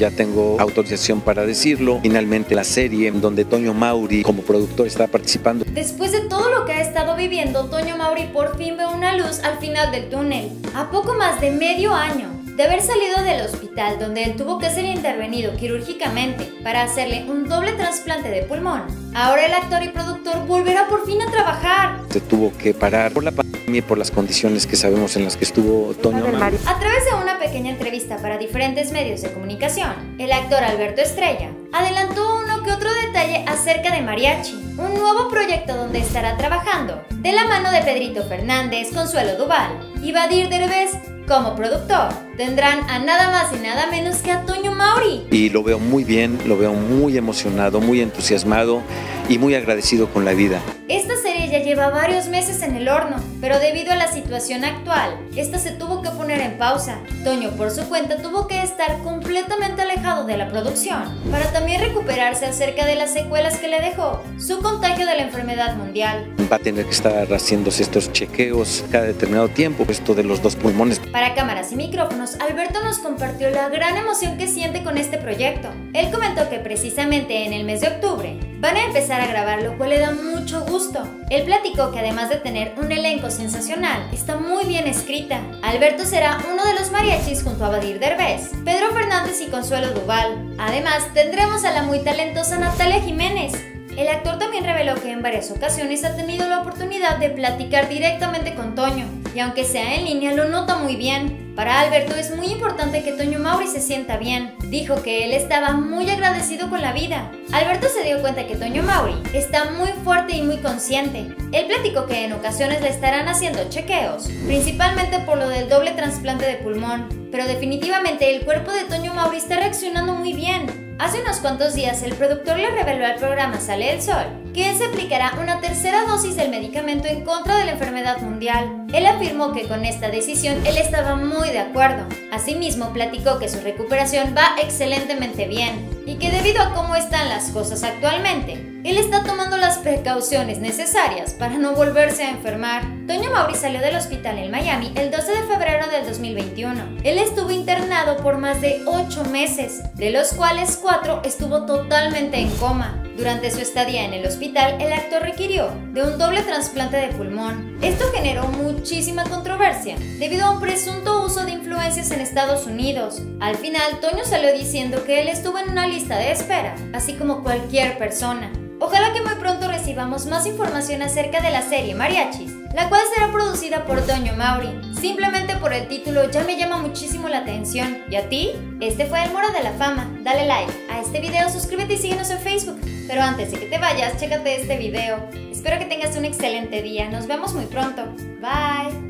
Ya tengo autorización para decirlo. Finalmente la serie en donde Toño Mauri como productor está participando. Después de todo lo que ha estado viviendo, Toño Mauri por fin ve una luz al final del túnel. A poco más de medio año de haber salido del hospital donde él tuvo que ser intervenido quirúrgicamente para hacerle un doble trasplante de pulmón, ahora el actor y productor volverá por fin a trabajar. Se tuvo que parar por la pandemia por las condiciones que sabemos en las que estuvo Toño Mauri. A través de una pequeña entrevista para diferentes medios de comunicación, el actor Alberto Estrella adelantó uno que otro detalle acerca de Mariachi, un nuevo proyecto donde estará trabajando de la mano de Pedrito Fernández, Consuelo Duval y Badir Derbez como productor. Tendrán a nada más y nada menos que a Toño Mauri. Y lo veo muy bien, lo veo muy emocionado, muy entusiasmado y muy agradecido con la vida. Serie ya lleva varios meses en el horno, pero debido a la situación actual, esta se tuvo que poner en pausa. Toño por su cuenta tuvo que estar completamente de la producción, para también recuperarse acerca de las secuelas que le dejó su contagio de la enfermedad mundial. Va a tener que estar haciéndose estos chequeos cada determinado tiempo, esto de los dos pulmones. Para cámaras y micrófonos, Alberto nos compartió la gran emoción que siente con este proyecto. Él comentó que precisamente en el mes de octubre van a empezar a grabar, lo cual le da mucho gusto. Él platicó que además de tener un elenco sensacional, está muy bien escrita. Alberto será uno de los mariachis junto a Badir Derbez, y Consuelo Duval. Además, tendremos a la muy talentosa Natalia Jiménez, el actor también reveló que en varias ocasiones ha tenido la oportunidad de platicar directamente con Toño, y aunque sea en línea lo nota muy bien. Para Alberto es muy importante que Toño Mauri se sienta bien. Dijo que él estaba muy agradecido con la vida. Alberto se dio cuenta que Toño Mauri está muy fuerte y muy consciente. Él platicó que en ocasiones le estarán haciendo chequeos, principalmente por lo del doble trasplante de pulmón, pero definitivamente el cuerpo de Toño Mauri está reaccionando muy bien. Hace unos cuantos días el productor le reveló al programa Sale el Sol que él se aplicará una tercera dosis del medicamento en contra de la enfermedad mundial. Él afirmó que con esta decisión él estaba muy de acuerdo. Asimismo, platicó que su recuperación va excelentemente bien y que debido a cómo están las cosas actualmente, él está tomando las precauciones necesarias para no volverse a enfermar. Toño Mauri salió del hospital en Miami el 12 de febrero del 2021. Él estuvo internado por más de 8 meses, de los cuales 4 estuvo totalmente en coma. Durante su estadía en el hospital, el actor requirió de un doble trasplante de pulmón. Esto generó muchísima controversia debido a un presunto uso de influencias en Estados Unidos. Al final, Toño salió diciendo que él estuvo en una lista de espera, así como cualquier persona. Ojalá que muy pronto recibamos más información acerca de la serie Mariachis, la cual será producida por Toño Mauri. Simplemente por el título ya me llama muchísimo la atención. ¿Y a ti? Este fue El Moro de la Fama. Dale like a este video, suscríbete y síguenos en Facebook. Pero antes de que te vayas, chécate este video. Espero que tengas un excelente día. Nos vemos muy pronto. Bye.